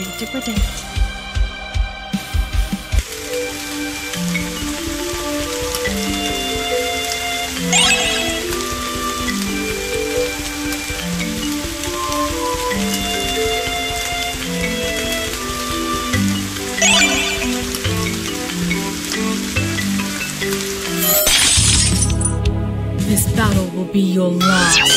Easy to predict. This battle will be your last.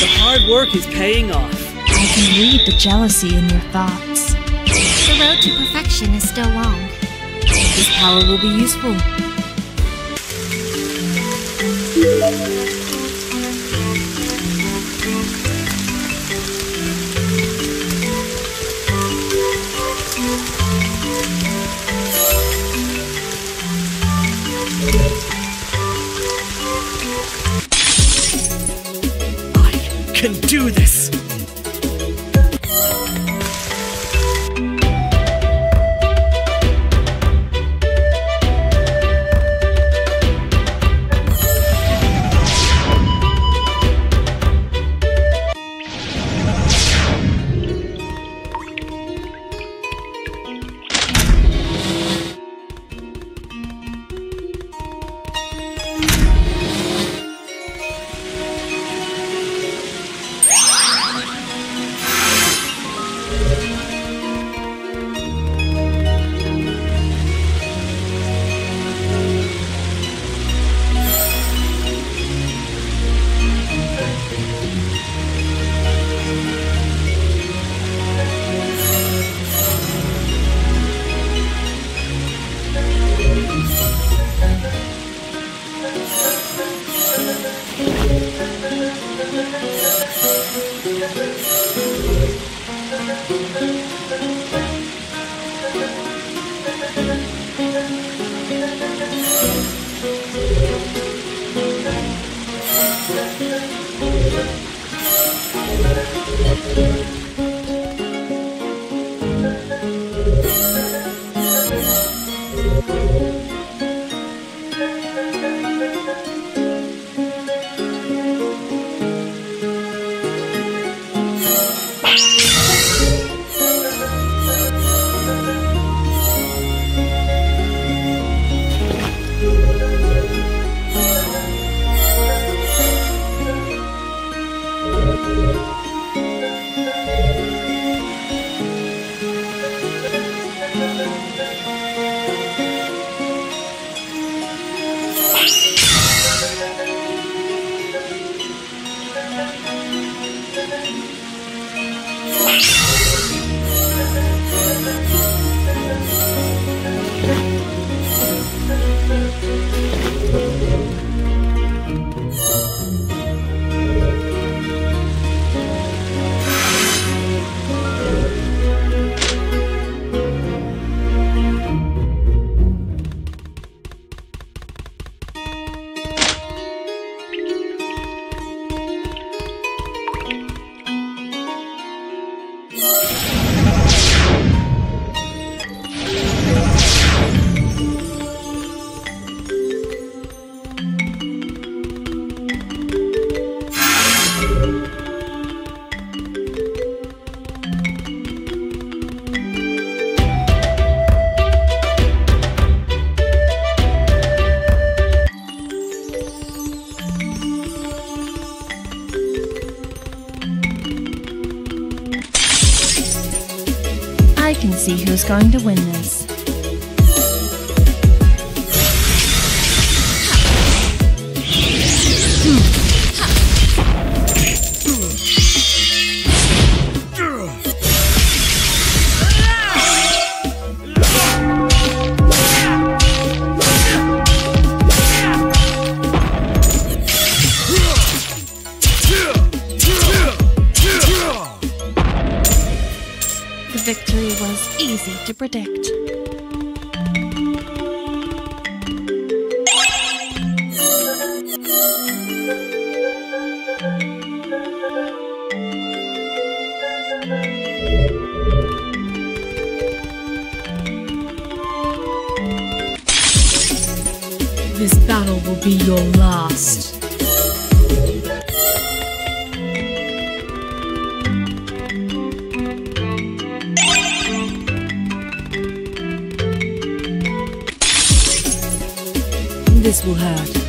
The hard work is paying off. I can read the jealousy in your thoughts. The road to perfection is still long. This power will be useful. Can do this. Going to win this. This battle will be your last. This will hurt.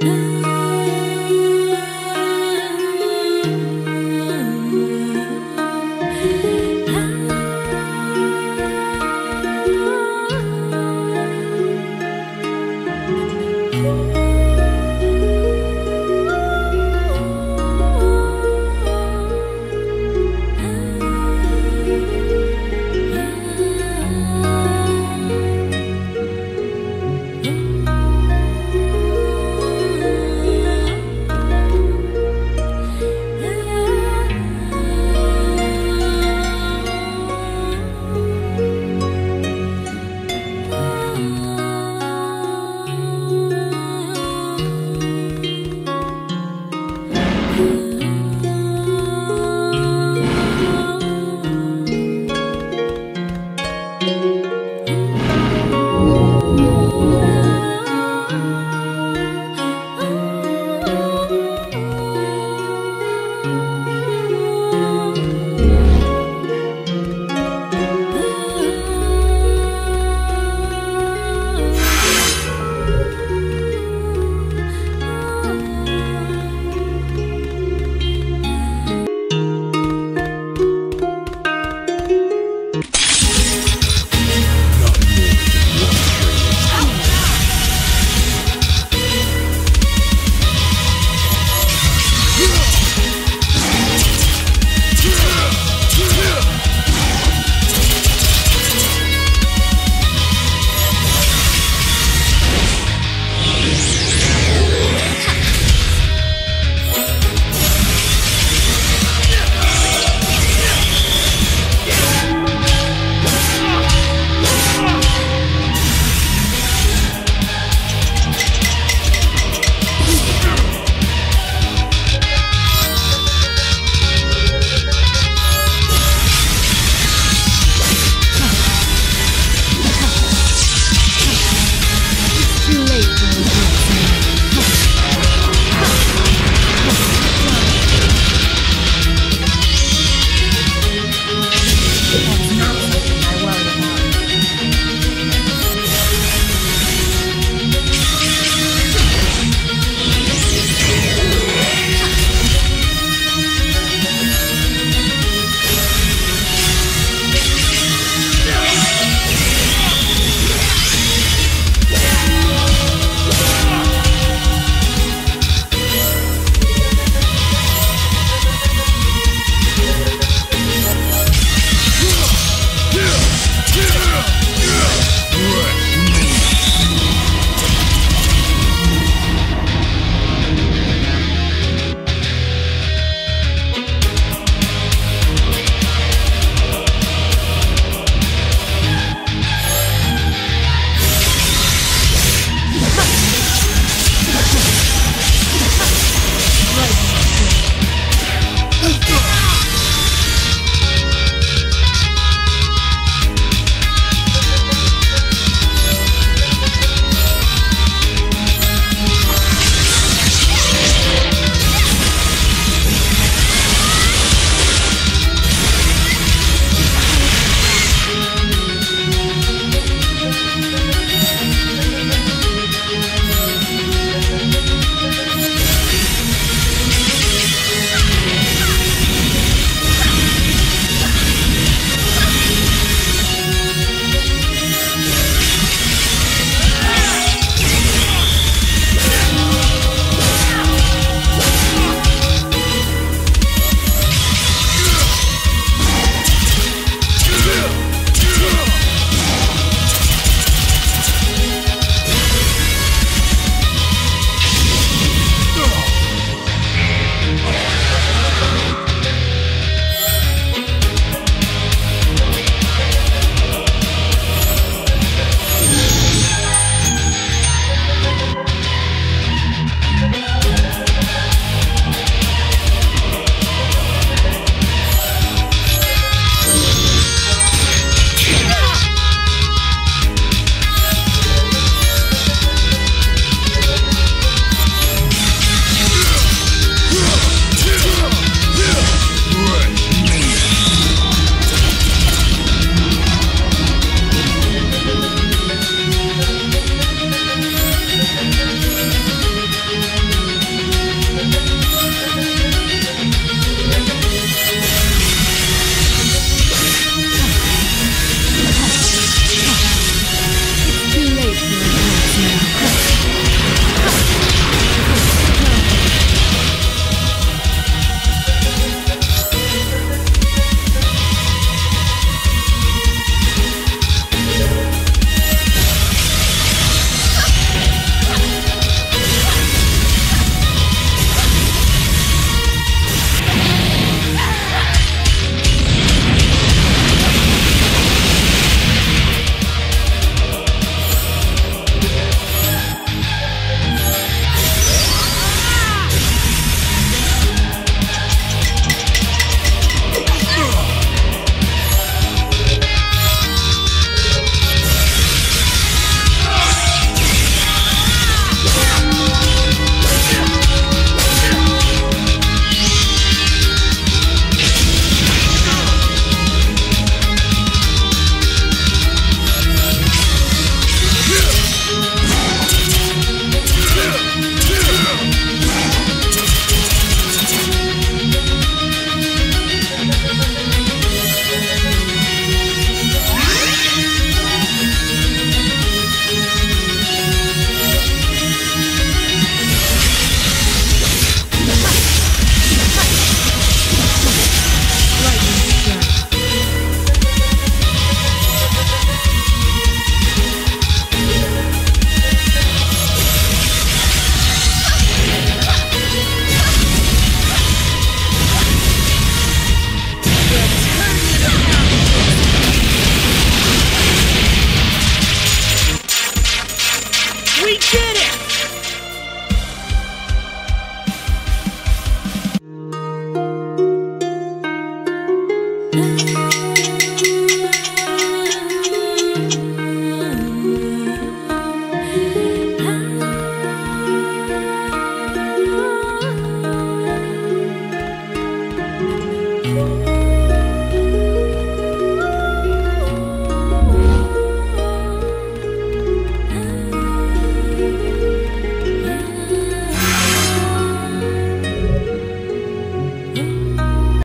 Yeah.